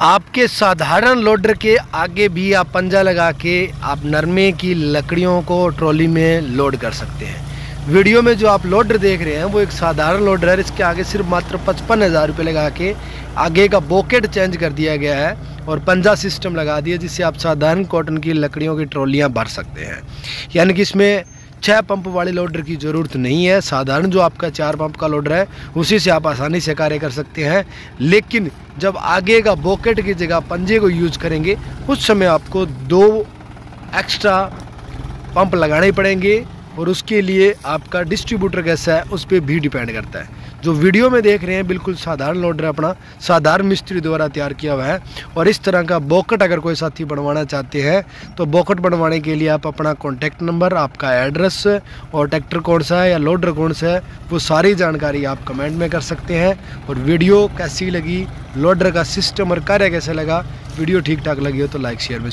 आपके साधारण लोडर के आगे भी आप पंजा लगा के आप नरमे की लकड़ियों को ट्रॉली में लोड कर सकते हैं। वीडियो में जो आप लोडर देख रहे हैं, वो एक साधारण लोडर है। इसके आगे सिर्फ़ मात्र पचपन हज़ार रुपये लगा के आगे का बॉकेट चेंज कर दिया गया है और पंजा सिस्टम लगा दिया, जिससे आप साधारण कॉटन की लकड़ियों की ट्रॉलियाँ भर सकते हैं। यानी कि इसमें छः पंप वाले लोडर की ज़रूरत नहीं है। साधारण जो आपका चार पंप का लोडर है, उसी से आप आसानी से कार्य कर सकते हैं। लेकिन जब आगे का बॉकेट की जगह पंजे को यूज़ करेंगे, उस समय आपको दो एक्स्ट्रा पंप लगाने पड़ेंगे। और उसके लिए आपका डिस्ट्रीब्यूटर कैसा है, उस पर भी डिपेंड करता है। जो वीडियो में देख रहे हैं, बिल्कुल साधारण लोडर अपना, साधारण मिस्त्री द्वारा तैयार किया हुआ है। और इस तरह का बॉकेट अगर कोई साथी बनवाना चाहते हैं तो बॉकेट बनवाने के लिए आप अपना कॉन्टैक्ट नंबर आपका एड्रेस और ट्रैक्टर कौन सा है या लोडर कौन सा है, वो सारी जानकारी आप कमेंट में कर सकते हैं। और वीडियो कैसी लगी लोडर का सिस्टम और कार्य कैसे लगा वीडियो ठीक ठाक लगी हो तो लाइक शेयर में